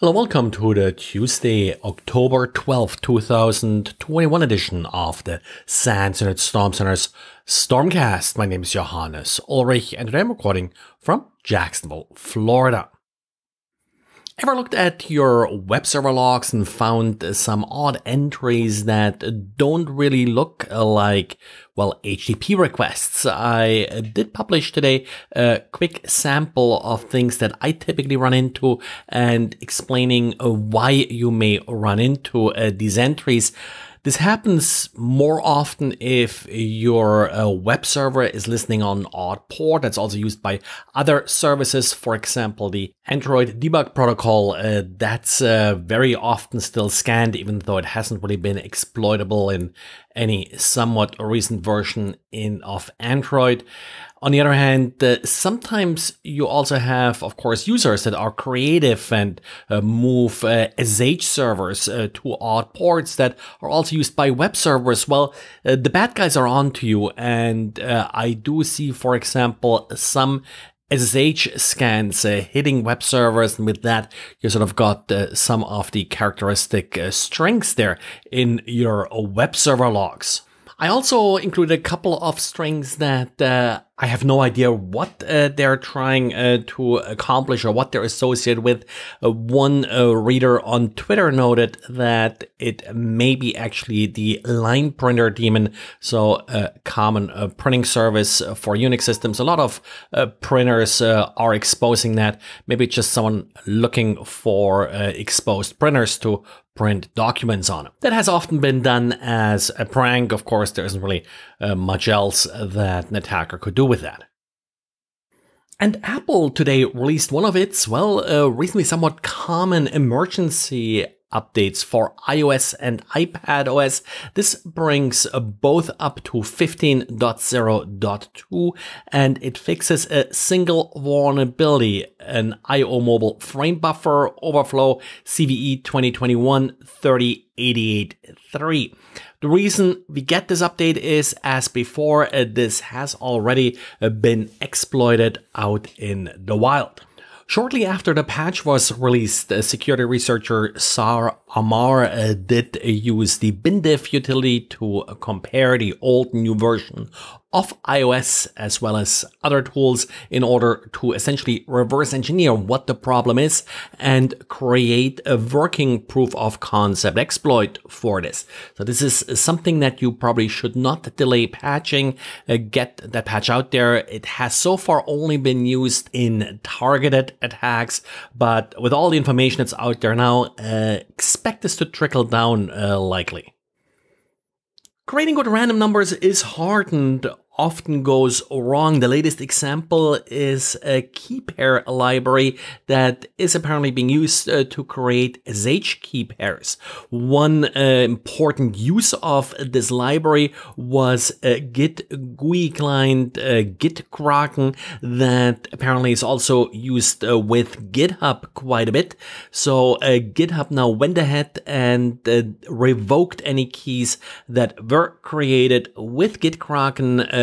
Hello, welcome to the Tuesday, October 12th, 2021 edition of the SANS Internet Storm Center's Stormcast. My name is Johannes Ulrich and today I'm recording from Jacksonville, Florida. Ever looked at your web server logs and found some odd entries that don't really look like, well, HTTP requests? I did publish today a quick sample of things that I typically run into and explaining why you may run into uh, these entries. This happens more often if your uh, web server is listening on odd port that's also used by other services. For example, the Android debug protocol uh, that's uh, very often still scanned, even though it hasn't really been exploitable in any somewhat recent version in of Android. On the other hand, uh, sometimes you also have, of course, users that are creative and uh, move uh, SSH servers uh, to odd ports that are also used by web servers. Well, uh, the bad guys are on to you. And uh, I do see, for example, some SSH scans uh, hitting web servers, and with that, you sort of got uh, some of the characteristic uh, strengths there in your web server logs. I also included a couple of strings that uh, I have no idea what uh, they're trying uh, to accomplish or what they're associated with. Uh, one uh, reader on Twitter noted that it may be actually the line printer daemon, so a common uh, printing service for Unix systems. A lot of printers are exposing that. Maybe just someone looking for exposed printers to print documents on them. That has often been done as a prank. Of course, there isn't really uh, much else that an attacker could do with that. And Apple today released one of its, well, uh, recently somewhat common emergency updates for iOS and iPad OS. This brings both up to 15.0.2 and it fixes a single vulnerability, an IO mobile frame buffer overflow CVE 2021 3. The reason we get this update is as before, uh, this has already uh, been exploited out in the wild. Shortly after the patch was released, security researcher Saar Amar uh, did use the bindiff utility to compare the old new version of iOS as well as other tools in order to essentially reverse engineer what the problem is and create a working proof of concept exploit for this. So this is something that you probably should not delay patching, uh, get that patch out there. It has so far only been used in targeted attacks, but with all the information that's out there now, uh, expect this to trickle down uh, likely. Creating good random numbers is hard and often goes wrong. The latest example is a key pair library that is apparently being used uh, to create SH key pairs. One uh, important use of this library was a Git GUI client, uh, GitKraken, that apparently is also used uh, with GitHub quite a bit. So uh, GitHub now went ahead and uh, revoked any keys that were created with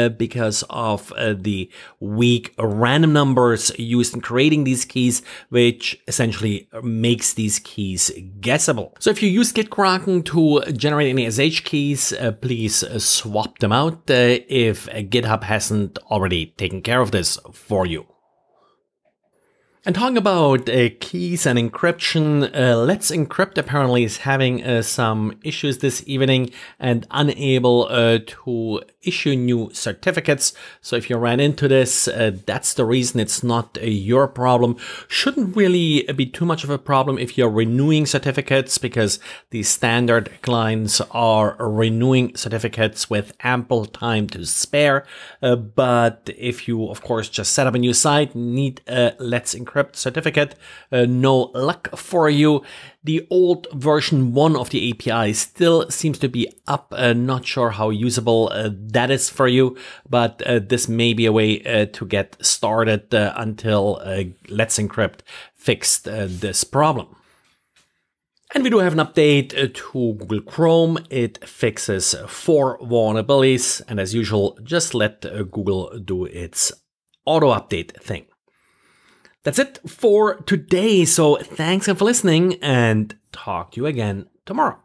Because of uh, the weak random numbers used in creating these keys, which essentially makes these keys guessable. So if you use GitKraken to generate any SH keys, uh, please uh, swap them out uh, if GitHub hasn't already taken care of this for you. And talking about uh, keys and encryption, uh, Let's Encrypt apparently is having uh, some issues this evening and unable uh, to issue new certificates. So if you ran into this, uh, that's the reason it's not uh, your problem. Shouldn't really be too much of a problem if you're renewing certificates because the standard clients are renewing certificates with ample time to spare. but if you, of course, just set up a new site, need Let's Encrypt encrypt certificate. Uh, no luck for you. The old version 1 of the API still seems to be up. Uh, not sure how usable uh, that is for you, but uh, this may be a way uh, to get started uh, until Let's Encrypt fixed this problem. And we do have an update to Google Chrome. It fixes four vulnerabilities. And as usual, just let Google do its auto update thing. That's it for today. So thanks again for listening and talk to you again tomorrow.